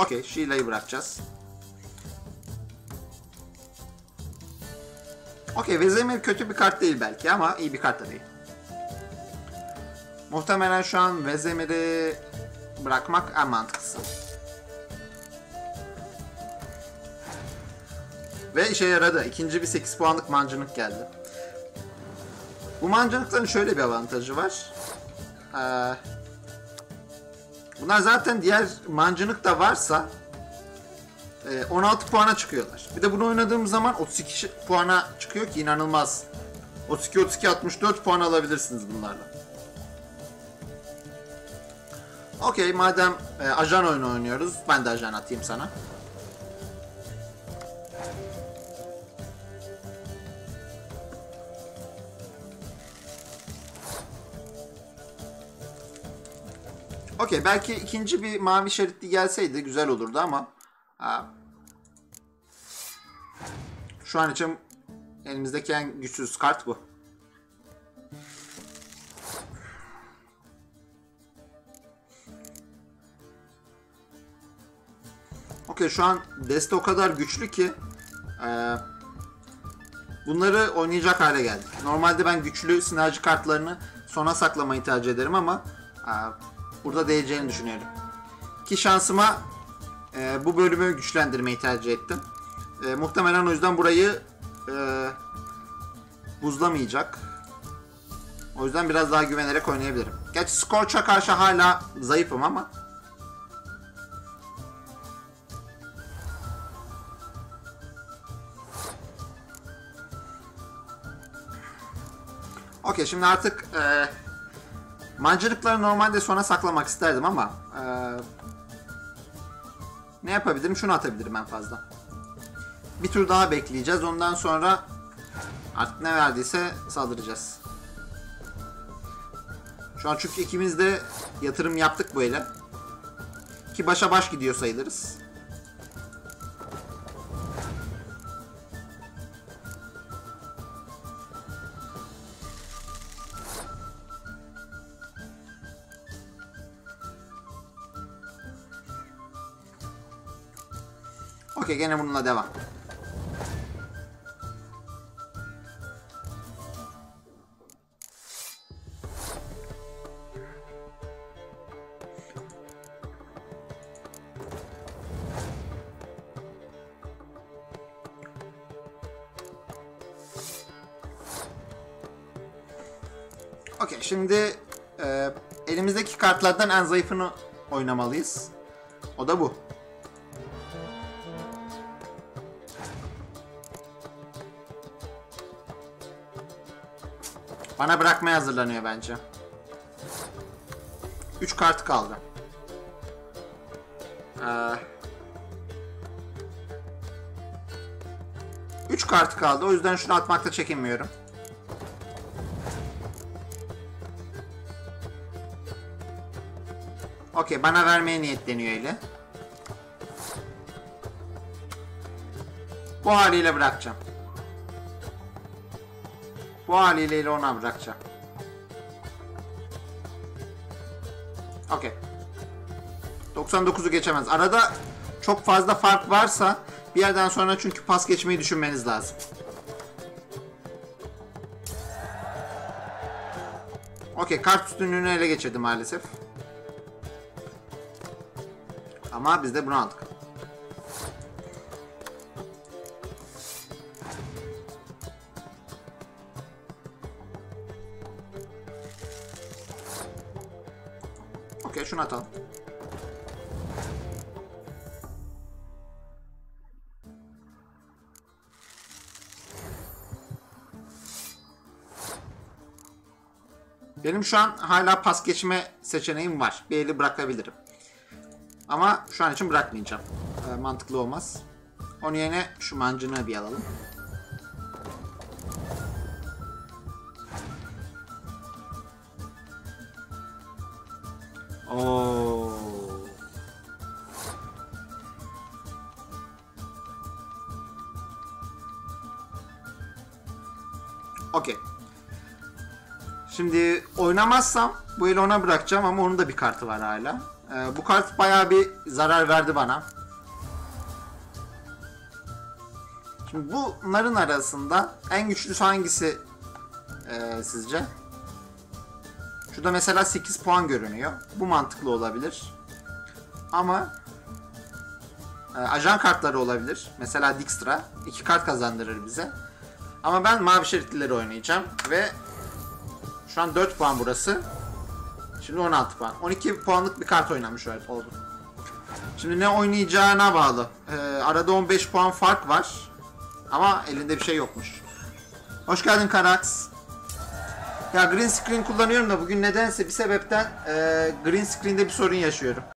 Okey Sheila'yı bırakacağız. Okey Vezemir kötü bir kart değil belki ama iyi bir kart da değil. Muhtemelen şu an Vezemir'i bırakmak en mantıklısı. Ve işe yaradı. İkinci bir 8 puanlık mancınık geldi. Bu mancınıkların şöyle bir avantajı var. Ee, bunlar zaten diğer mancınık da varsa e, 16 puana çıkıyorlar. Bir de bunu oynadığım zaman 32 puana çıkıyor ki inanılmaz. 32 32 64 puan alabilirsiniz bunlarla. Okey madem e, ajan oyunu oynuyoruz ben de ajan atayım sana. Okey belki ikinci bir mavi şeritli gelseydi güzel olurdu ama ha, şu an için elimizdeki en güçsüz kart bu. Okey şu an deste o kadar güçlü ki e, bunları oynayacak hale geldik. Normalde ben güçlü sinerji kartlarını sona saklamayı tercih ederim ama e, burada değeceğini düşünüyorum. Ki şansıma e, bu bölümü güçlendirmeyi tercih ettim. E, muhtemelen o yüzden burayı e, buzlamayacak. O yüzden biraz daha güvenerek oynayabilirim. Gerçi Scorch'a karşı hala zayıfım ama Okey şimdi artık e, mancınıkları normalde sona saklamak isterdim ama e, ne yapabilirim? Şunu atabilirim en fazla. Bir tur daha bekleyeceğiz. Ondan sonra artık ne verdiyse saldıracağız. Şu an çünkü ikimiz de yatırım yaptık bu ele. Ki başa baş gidiyor sayılırız. Okey gene bununla devam. Okey şimdi e, elimizdeki kartlardan en zayıfını oynamalıyız. O da bu. Bana bırakmaya hazırlanıyor bence. 3 kart kaldı. Ee, 3 kart kaldı. O yüzden şunu atmakta çekinmiyorum. Okey bana vermeye niyetleniyor eli. Bu haliyle bırakacağım. Bu haliyle ona bırakacağım. Okey. 99'u geçemez. Arada çok fazla fark varsa bir yerden sonra çünkü pas geçmeyi düşünmeniz lazım. Okey kart üstünlüğünü ele geçirdi maalesef. Ama biz de bunu aldık. Okey şunu atalım. Benim şu an hala pas geçme seçeneğim var. Bir eli bırakabilirim. Ama şu an için bırakmayacağım. Ee, mantıklı olmaz. Onun yerine şu mancını bir alalım. Oo. Okey. Şimdi oynamazsam bu eli ona bırakacağım ama onun da bir kartı var hala. Ee, bu kart bayağı bir zarar verdi bana. Şimdi bunların arasında en güçlüsü hangisi ee, sizce? Şurada mesela 8 puan görünüyor. Bu mantıklı olabilir. Ama e, ajan kartları olabilir. Mesela Dijkstra 2 kart kazandırır bize. Ama ben mavi şeritlileri oynayacağım ve şu an 4 puan burası. Şimdi 16 puan. 12 puanlık bir kart oynamış oldu. Şimdi ne oynayacağına bağlı. Ee, arada 15 puan fark var. Ama elinde bir şey yokmuş. Hoş geldin Karax. Ya green screen kullanıyorum da bugün nedense bir sebepten e, green screen'de bir sorun yaşıyorum.